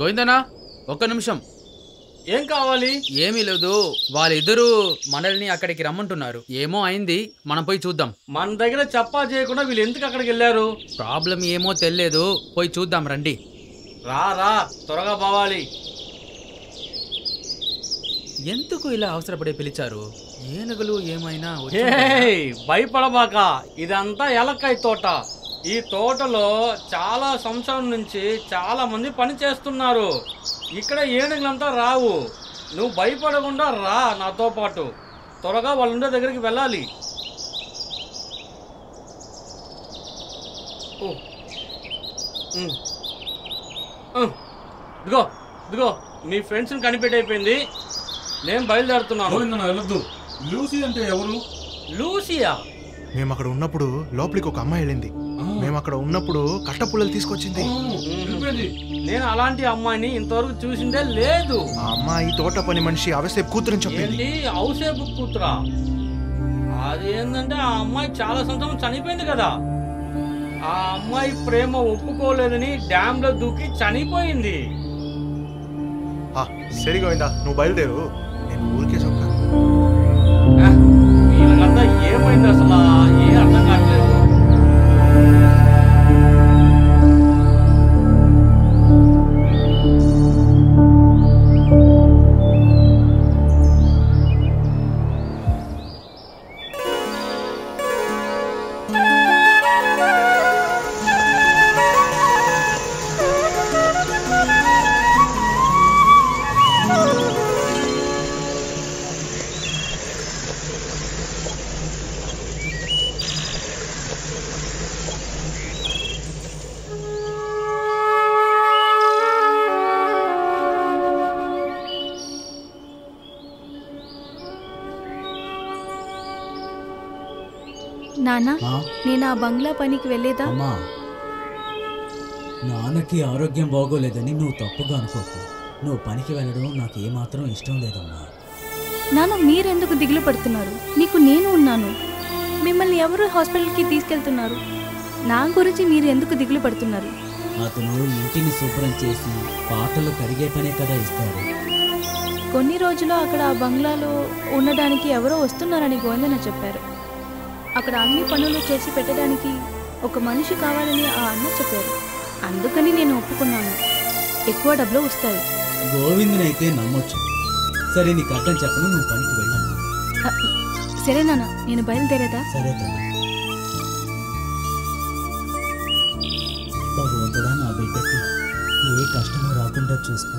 గోవిందనా ఒక్క నిమిషం. ఏం కావాలి? ఏమీ లేదు. వాళ్ళిద్దరూ మనల్ని అక్కడికి రమ్మంటున్నారు. ఏమో అయింది మనం పోయి చూద్దాం. మన దగ్గర చెప్పా చేయకుండా వీళ్ళు ఎందుకు అక్కడికి వెళ్ళారు? ప్రాబ్లం ఏమో తెలియదు. పోయి చూద్దాం రండి. రా రా త్వరగా పోవాలి. ఎందుకు ఇలా అవసరపడే పిలిచారు? ఏనుగులు ఏమైనా? భయపడబాక. ఇదంతా ఎలక్కాయ తోట. ఈ తోటలో చాలా సంవత్సరం నుంచి చాలా మంది పని చేస్తున్నారు. ఇక్కడ ఏనుగులంతా రావు. నువ్వు భయపడకుండా రా నాతో పాటు. త్వరగా వాళ్ళ ఉండే దగ్గరికి వెళ్ళాలి. ఓ. ఉమ్. ఉమ్. ఇదిగో ఇదిగో మీ ఫ్రెండ్స్ని కనిపెట్టయిపోయింది నేను బయలుదేరుతున్నాను. వెళ్ళొద్దు. లూసీ అంటే ఎవరు? లూసియా? మేము అక్కడ ఉన్నప్పుడు లోపలికి ఒక అమ్మాయి వెళ్ళింది. మేము అక్కడ ఉన్నప్పుడు కట్టపుల్లలు తీసుకొచ్చింది. నేను అలాంటి అమ్మాయిని ఇంతవరకు చూసిందే లేదు. ఆ అమ్మాయి తోట పని మనిషి అవసేపు కూతురని చెప్పింది. ఏంటి? ఔసేపు కూతురా? అదేంటంటే ఆ అమ్మాయి చాలా సంవత్సరం చనిపోయింది కదా. ఆ అమ్మాయి ప్రేమ ఒప్పుకోలేదని డ్యామ్లో దూకి చనిపోయింది. ఆ, సరే గోవిందా నువ్వు బయలుదేరు. నేను ఊరికే చొక్కా వీళ్ళకంతా ఏమైంది అసలు? నాన్న ఆ, నేను ఆ బంగ్లా పనికి వెళ్ళేదా? అమ్మా నాన్నకి ఆరోగ్యం బాగోలేదని నువ్వు తప్పుగా అనుకోకు. నువ్వు పనికి వెళ్ళడం నాకు ఏమాత్రం ఇష్టం లేదమ్మా. నాన్న మీరెందుకు దిగులు పడుతున్నారు? మీకు నేను ఉన్నాను. మిమ్మల్ని ఎవరు హాస్పిటల్కి తీసుకెళ్తున్నారు? నా గురించి మీరు ఎందుకు దిగులు పడుతున్నారు? అతను ఇంటిని శుభ్రం చేసి పాటలు కడిగే పనే కదా ఇస్తాడు. కొన్ని రోజులు అక్కడ ఆ బంగ్లాలో ఉండడానికి ఎవరో వస్తున్నారని గోవిందన చెప్పారు. అక్కడ అన్ని పనులు చేసి పెట్టడానికి ఒక మనిషి కావాలని ఆ అన్న చెప్పారు. అందుకని నేను ఒప్పుకున్నాను. ఎక్కువ డబ్బులు వస్తాయి. గోవిందునైతే నమ్మొచ్చు. సరే నీకు అర్థం చెప్పను నువ్వు పనికి వెళ్ళమ్మా. అ, సరే నాన్న నేను బయలుదేరేదా? సరే తల్లి కూడా నా బిడ్డకి ఏ కష్టము రాకుండా చూసుకో.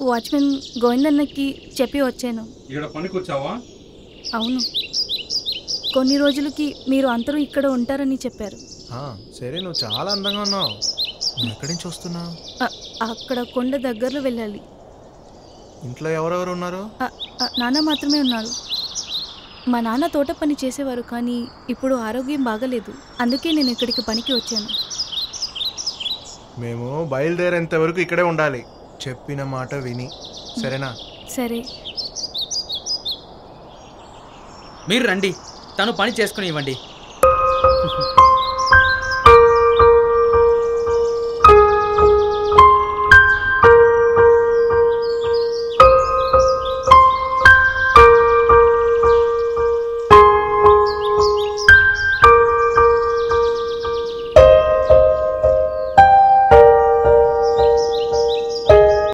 Watchman గోవిందన్నకి చెప్పి వచ్చాను. ఇక్కడ పనికి వచ్చావా అవును. కొన్ని రోజులకి మీరు అందరూ ఇక్కడ ఉంటారని చెప్పారు. ఆ, సరే నువ్వు చాలా అందంగా ఉన్నావు. నువ్వు ఎక్కడి నుంచి వస్తున్నావు? అక్కడ కొండ దగ్గరలో వెళ్ళాలి. ఇంట్లో ఎవరెవరు ఉన్నారు? నాన్న మాత్రమే ఉన్నారు. మా నాన్న తోట పని చేసేవారు కానీ ఇప్పుడు ఆరోగ్యం బాగలేదు. అందుకే నేను ఇక్కడికి పనికి వచ్చాను. మేము బయలుదేరేంత వరకు ఇక్కడే ఉండాలి. చెప్పిన మాట విని. సరేనా? సరే. మీరు రండి. తను పని చేసుకుని ఇవ్వండి.